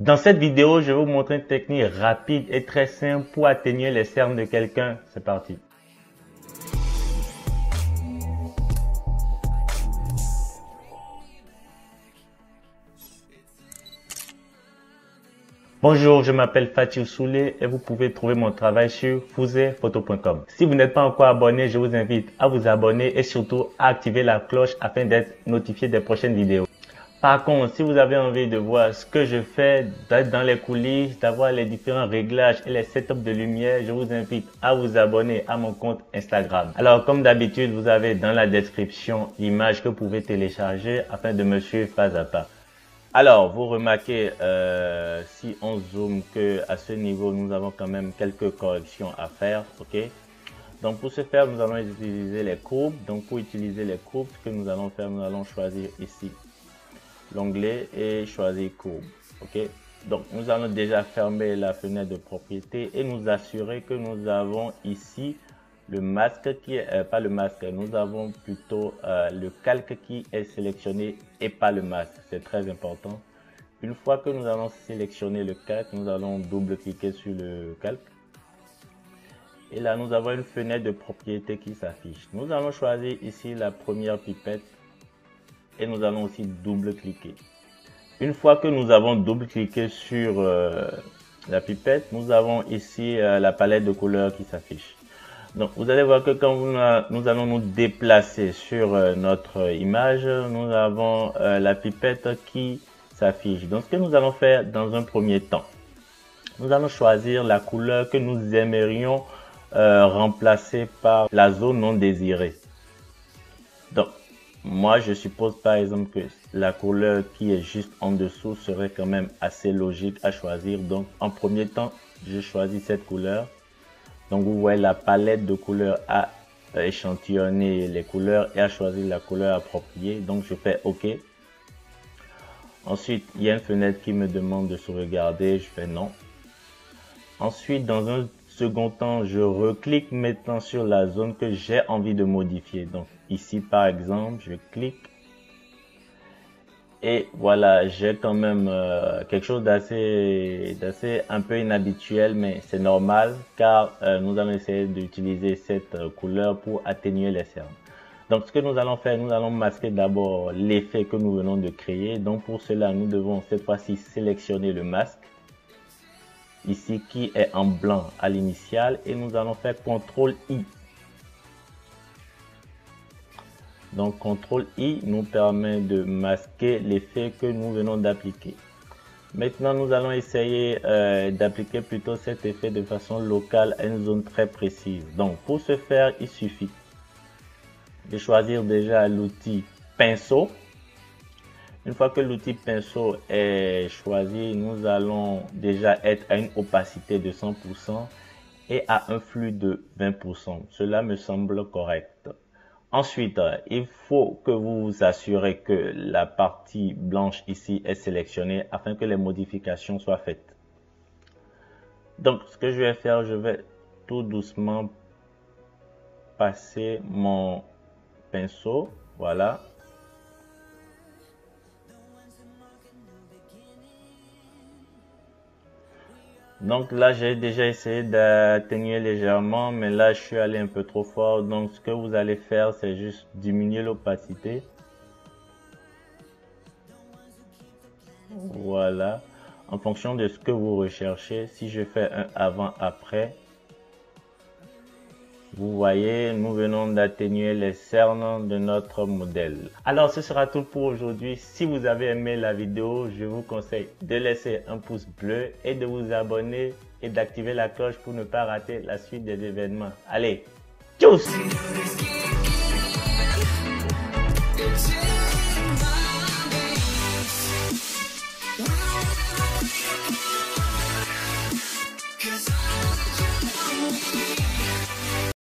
Dans cette vidéo, je vais vous montrer une technique rapide et très simple pour atténuer les cernes de quelqu'un. C'est parti. Bonjour, je m'appelle Fatih Soulé et vous pouvez trouver mon travail sur fouzephoto.com. Si vous n'êtes pas encore abonné, je vous invite à vous abonner et surtout à activer la cloche afin d'être notifié des prochaines vidéos. Par contre, si vous avez envie de voir ce que je fais, d'être dans les coulisses, d'avoir les différents réglages et les setups de lumière, je vous invite à vous abonner à mon compte Instagram. Alors, comme d'habitude, vous avez dans la description l'image que vous pouvez télécharger afin de me suivre pas à pas. Alors, vous remarquez, euh, si on zoome que à ce niveau, nous avons quand même quelques corrections à faire, ok? Donc, pour ce faire, nous allons utiliser les courbes. Donc, pour utiliser les courbes, ce que nous allons faire, nous allons choisir ici l'onglet et choisir courbe, ok? Donc, nous allons déjà fermer la fenêtre de propriété et nous assurer que nous avons ici le masque qui est, euh, pas le masque, nous avons plutôt euh, le calque qui est sélectionné et pas le masque. C'est très important. Une fois que nous allons sélectionner le calque, nous allons double-cliquer sur le calque. Et là, nous avons une fenêtre de propriété qui s'affiche. Nous allons choisir ici la première pipette et nous allons aussi double-cliquer. Une fois que nous avons double-cliqué sur euh, la pipette, nous avons ici la palette de couleurs qui s'affiche. Donc, vous allez voir que quand nous allons nous déplacer sur euh, notre image, nous avons euh, la pipette qui s'affiche. Donc, ce que nous allons faire dans un premier temps, nous allons choisir la couleur que nous aimerions euh, remplacer par la zone non désirée. Donc, moi, je suppose par exemple que la couleur qui est juste en dessous serait quand même assez logique à choisir. Donc, en premier temps, je choisis cette couleur. Donc vous voyez la palette de couleurs à échantillonner les couleurs et à choisir la couleur appropriée. Donc je fais OK. Ensuite, il y a une fenêtre qui me demande de sauvegarder. Je fais non. Ensuite, dans un second temps, je reclique maintenant sur la zone que j'ai envie de modifier. Donc ici, par exemple, je clique et voilà, j'ai quand même euh, quelque chose d'assez, d'assez un peu inhabituel, mais c'est normal car euh, nous allons essayer d'utiliser cette euh, couleur pour atténuer les cernes. Donc ce que nous allons faire, nous allons masquer d'abord l'effet que nous venons de créer. Donc pour cela, nous devons cette fois-ci sélectionner le masque ici qui est en blanc à l'initial et nous allons faire CTRL I Donc CTRL I nous permet de masquer l'effet que nous venons d'appliquer. Maintenant, nous allons essayer euh, d'appliquer plutôt cet effet de façon locale à une zone très précise. Donc, pour ce faire, il suffit de choisir déjà l'outil pinceau. Une fois que l'outil pinceau est choisi, nous allons déjà être à une opacité de 100% et à un flux de 20%. Cela me semble correct. Ensuite, il faut que vous vous assurez que la partie blanche ici est sélectionnée afin que les modifications soient faites. Donc, ce que je vais faire, je vais tout doucement passer mon pinceau. Voilà. Donc là, j'ai déjà essayé d'atténuer légèrement, mais là, je suis allé un peu trop fort. Donc ce que vous allez faire, c'est juste diminuer l'opacité. Voilà. En fonction de ce que vous recherchez, si je fais un avant-après, vous voyez, nous venons d'atténuer les cernes de notre modèle. Alors, ce sera tout pour aujourd'hui. Si vous avez aimé la vidéo, je vous conseille de laisser un pouce bleu et de vous abonner et d'activer la cloche pour ne pas rater la suite des événements. Allez, tchuss